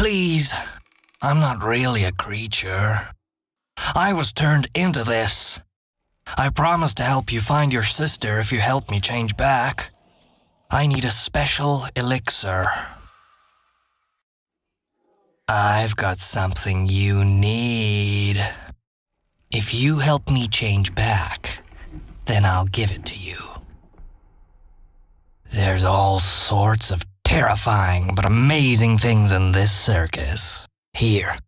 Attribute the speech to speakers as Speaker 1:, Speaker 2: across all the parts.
Speaker 1: Please. I'm not really a creature. I was turned into this. I promise to help you find your sister if you help me change back. I need a special elixir. I've got something you need. If you help me change back, then I'll give it to you. There's all sorts of terrifying but amazing things in this circus. Here.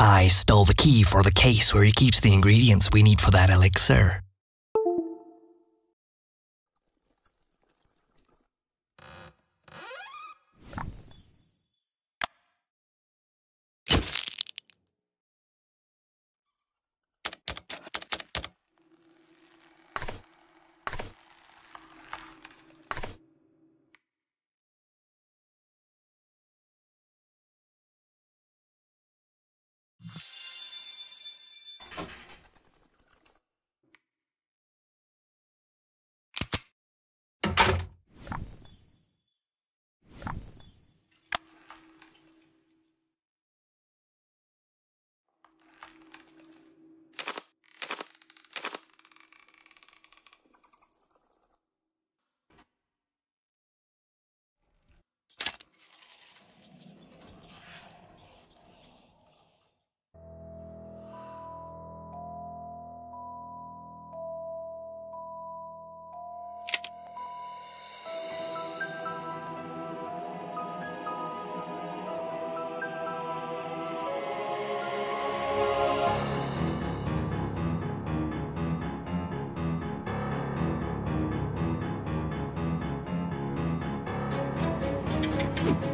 Speaker 1: I stole the key for the case where he keeps the ingredients we need for that elixir. you.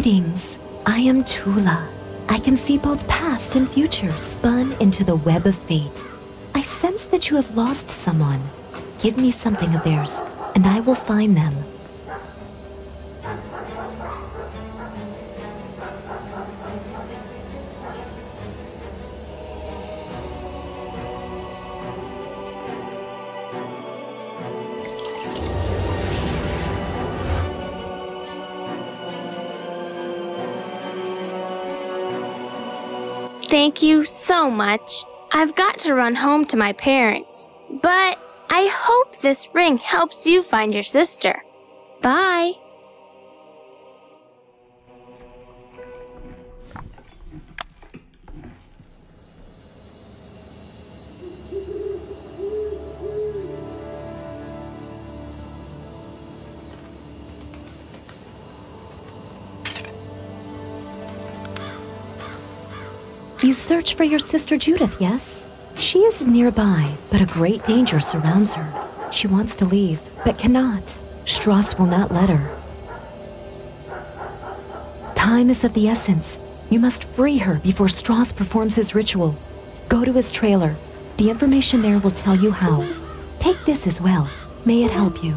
Speaker 2: Greetings. I am Tula. I can see both past and future spun into the web of fate. I sense that you have lost someone. Give me something of theirs, and I will find them.
Speaker 3: Thank you so much. I've got to run home to my parents. But I hope this ring helps you find your sister. Bye.
Speaker 2: You search for your sister Judith, yes? She is nearby, but a great danger surrounds her. She wants to leave, but cannot. Strauss will not let her. Time is of the essence. You must free her before Strauss performs his ritual. Go to his trailer. The information there will tell you how. Take this as well. May it help you.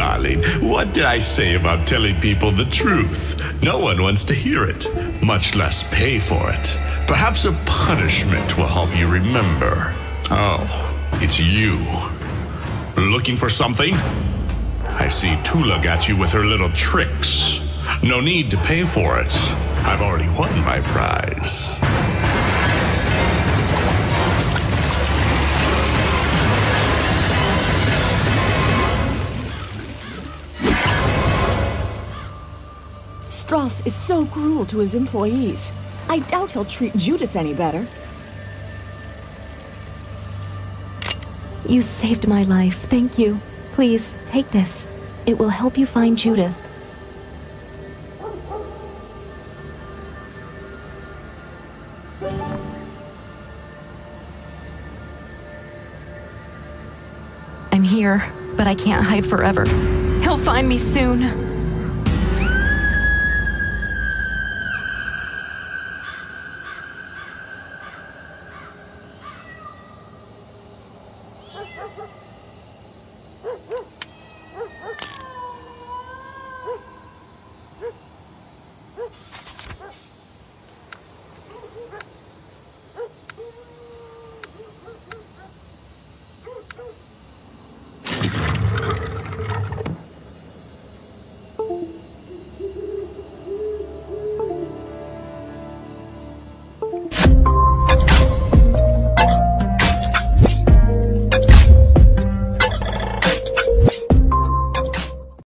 Speaker 4: Darling, what did I say about telling people the truth? No one wants to hear it, much less pay for it. Perhaps a punishment will help you remember. Oh, it's you. Looking for something? I see Tula got you with her little tricks. No need to pay for it. I've already won my prize.
Speaker 5: Strauss is so cruel to his employees. I doubt he'll treat Judith any better.
Speaker 2: You saved my life. Thank you. Please, take this. It will help you find Judith. I'm here, but I can't hide forever. He'll find me soon.